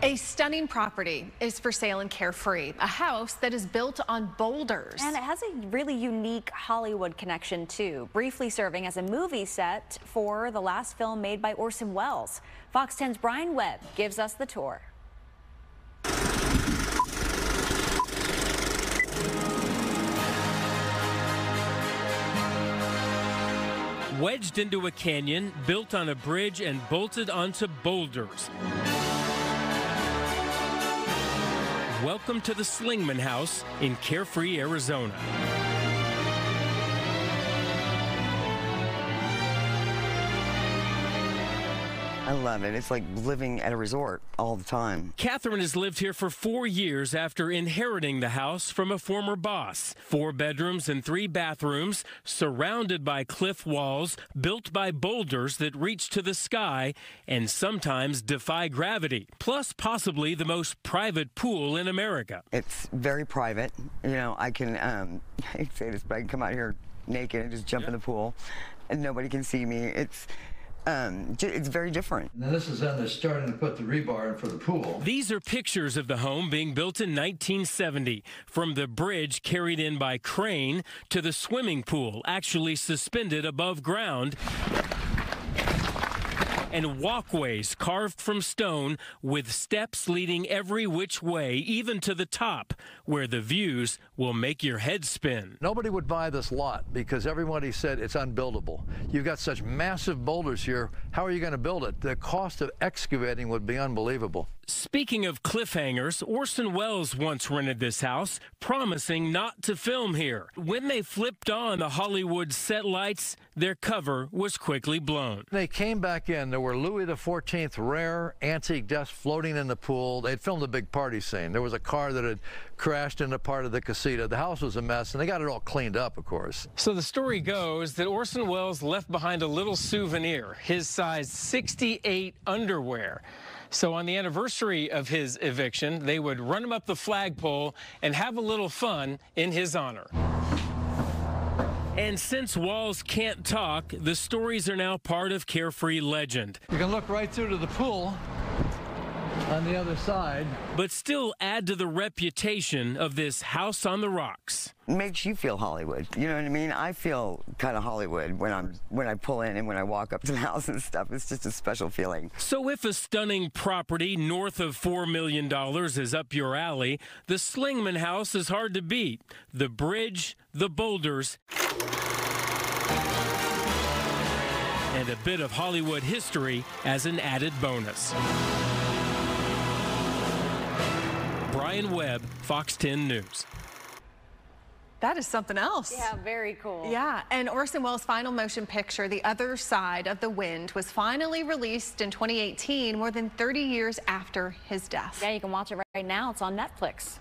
A stunning property is for sale in Carefree, a house that is built on boulders. And it has a really unique Hollywood connection too, briefly serving as a movie set for the last film made by Orson Welles. Fox 10's Brian Webb gives us the tour. Wedged into a canyon, built on a bridge and bolted onto boulders. Welcome to the Slingman House in Carefree, Arizona. I love it. It's like living at a resort all the time. Catherine has lived here for four years after inheriting the house from a former boss. Four bedrooms and three bathrooms, surrounded by cliff walls, built by boulders that reach to the sky and sometimes defy gravity. Plus, possibly the most private pool in America. It's very private. You know, I can, um, I say this, but I can come out here naked and just jump yeah. in the pool and nobody can see me. It's, um, it's very different. Now this is when they're starting to put the rebar in for the pool. These are pictures of the home being built in 1970, from the bridge carried in by crane to the swimming pool actually suspended above ground and walkways carved from stone with steps leading every which way, even to the top, where the views will make your head spin. Nobody would buy this lot because everybody said it's unbuildable. You've got such massive boulders here. How are you going to build it? The cost of excavating would be unbelievable. Speaking of cliffhangers, Orson Welles once rented this house, promising not to film here. When they flipped on the Hollywood set lights, their cover was quickly blown. They came back in. There were Louis XIV rare antique desks floating in the pool. They'd filmed a big party scene. There was a car that had crashed into part of the casita. The house was a mess, and they got it all cleaned up, of course. So the story goes that Orson Welles left behind a little souvenir, his size 68 underwear. So on the anniversary of his eviction, they would run him up the flagpole and have a little fun in his honor. And since walls can't talk, the stories are now part of Carefree legend. You can look right through to the pool the other side. But still add to the reputation of this house on the rocks. Makes you feel Hollywood. You know what I mean? I feel kind of Hollywood when I'm when I pull in and when I walk up to the house and stuff. It's just a special feeling. So if a stunning property north of $4 million is up your alley, the Slingman house is hard to beat. The bridge, the boulders, and a bit of Hollywood history as an added bonus. Brian Webb, Fox 10 News. That is something else. Yeah, very cool. Yeah, and Orson Welles' final motion picture, The Other Side of the Wind, was finally released in 2018, more than 30 years after his death. Yeah, you can watch it right now. It's on Netflix.